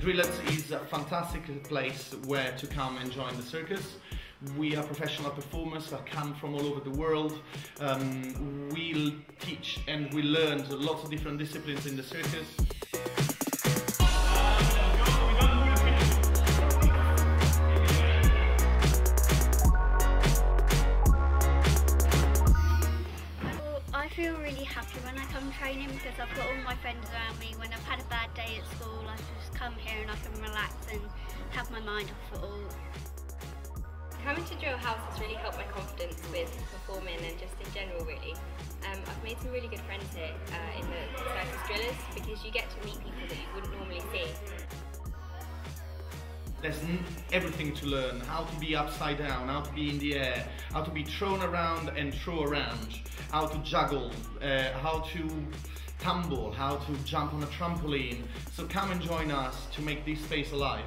Drillaz is a fantastic place where to come and join the circus. We are professional performers that come from all over the world. Um, we teach and we learn lots of different disciplines in the circus. Feel really happy when I come training because I've got all my friends around me. When I've had a bad day at school, I just come here and I can relax and have my mind off it all. Coming to Drillaz has really helped my confidence with performing and just in general really. Um, I've made some really good friends here uh, in the Circus Drillaz because you get to meet people that you wouldn't normally see. There's everything to learn, how to be upside down, how to be in the air, how to be thrown around and throw around, how to juggle, uh, how to tumble, how to jump on a trampoline. So come and join us to make this space alive.